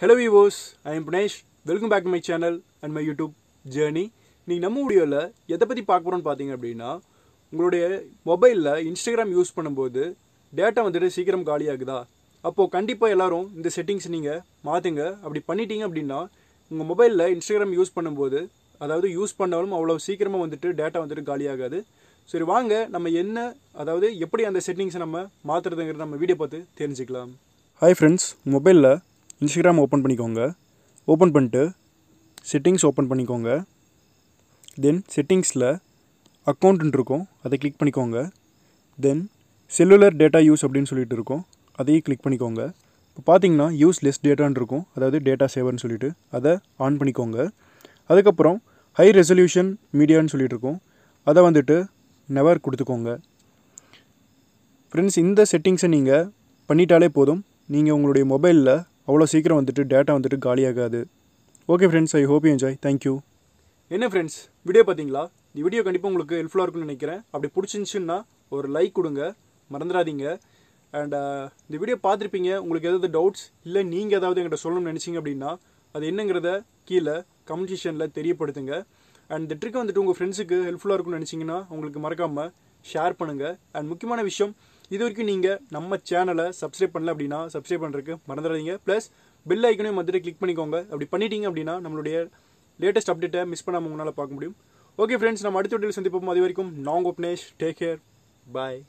Hello viewers I am Punesh welcome back to my channel and my YouTube journey நீங்கள் நம்ம வீடியோவில் எதை பற்றி பார்க்க போகிறோன்னு பார்த்தீங்க அப்படின்னா உங்களுடைய மொபைலில் இன்ஸ்டாகிராம் யூஸ் பண்ணும்போது டேட்டா வந்துட்டு சீக்கிரம் காலியாகுதா? அப்போது கண்டிப்பாக எல்லாரும் இந்த செட்டிங்ஸ் நீங்கள் மாற்றுங்க அப்படி பண்ணிட்டீங்க அப்படின்னா உங்கள் மொபைலில் இன்ஸ்டாகிராம் யூஸ் பண்ணும்போது அதாவது யூஸ் பண்ணாலும் அவ்வளோ சீக்கிரமாக வந்துட்டு டேட்டா வந்துட்டு காலியாகாது. சரி வாங்க. நம்ம என்ன அதாவது எப்படி அந்த செட்டிங்ஸை நம்ம மாற்றுறதுங்கிறத நம்ம வீடியோ பார்த்து தெரிஞ்சுக்கலாம். ஹாய் ஃப்ரெண்ட்ஸ் மொபைலில் இன்ஸ்டாகிராம் ஓப்பன் பண்ணிக்கோங்க. ஓப்பன் பண்ணிட்டு செட்டிங்ஸ் ஓப்பன் பண்ணிக்கோங்க. தென் செட்டிங்ஸில் அக்கௌண்ட்டுன்னு இருக்கும் அதை கிளிக் பண்ணிக்கோங்க. தென் செல்லுலர் டேட்டா யூஸ் அப்படின்னு சொல்லிட்டு இருக்கோம் அதையும் கிளிக் பண்ணிக்கோங்க. இப்போ பார்த்தீங்கன்னா யூஸ் லெஸ் டேட்டான்னு இருக்கும் அதாவது டேட்டா சேவர்னு சொல்லிட்டு அதை ஆன் பண்ணிக்கோங்க. அதுக்கப்புறம் ஹை ரெசல்யூஷன் மீடியான்னு சொல்லிட்டு இருக்கோம் அதை வந்துட்டு நெவர் கொடுத்துக்கோங்க. ஃப்ரெண்ட்ஸ் இந்த செட்டிங்ஸை நீங்கள் பண்ணிட்டாலே போதும். நீங்கள் உங்களுடைய மொபைலில் அவ்வளோ சீக்கிரம் வந்துட்டு டேட்டா வந்துட்டு காலியாகாது. Okay friends I hope you enjoy thank you என்ன ஃப்ரெண்ட்ஸ் வீடியோ பார்த்தீங்களா? இந்த வீடியோ கண்டிப்பாக உங்களுக்கு ஹெல்ப்ஃபுல்லாக இருக்கும்னு நினைக்கிறேன். அப்படி பிடிச்சிருந்துச்சுன்னா ஒரு லைக் கொடுங்க. மறந்துடாதீங்க. அண்ட் uh, இந்த வீடியோ பார்த்துருப்பீங்க. உங்களுக்கு ஏதாவது டவுட்ஸ் இல்லை நீங்கள் ஏதாவது என்கிட்ட சொல்லணும்னு நினச்சிங்க அப்படின்னா அது என்னங்கிறத கீழே கமெண்ட் செக்ஷனில் தெரியப்படுத்துங்க. அண்ட் இந்த ட்ரிக் வந்துட்டு உங்கள் ஃப்ரெண்ட்ஸுக்கு ஹெல்ப்ஃபுல்லாக இருக்கும்னு நினச்சிங்கன்னா உங்களுக்கு மறக்காமல் ஷேர் பண்ணுங்கள் அண்ட் முக்கியமான விஷயம் இது வரைக்கும் நீங்கள் நம்ம சேனலை சப்ஸ்கிரைப் பண்ணல அப்படின்னா சப்ஸ்கிரைப் பண்ணுறதுக்கு மறந்துடாதீங்க. ப்ளஸ் பெல் ஐக்கனையும் வந்துட்டு கிளிக் பண்ணிக்கோங்க. அப்படி பண்ணிட்டீங்க அப்படின்னா நம்மளுடைய லேட்டஸ்ட் அப்டேட்டை மிஸ் பண்ணாமல் உங்களால் பார்க்க முடியும். ஓகே ஃப்ரெண்ட்ஸ் நம்ம அடுத்த வீடியோவில் சந்திப்போம். அது வரைக்கும் நாங் ஓப்னேஷ் டேக் கேர் பாய்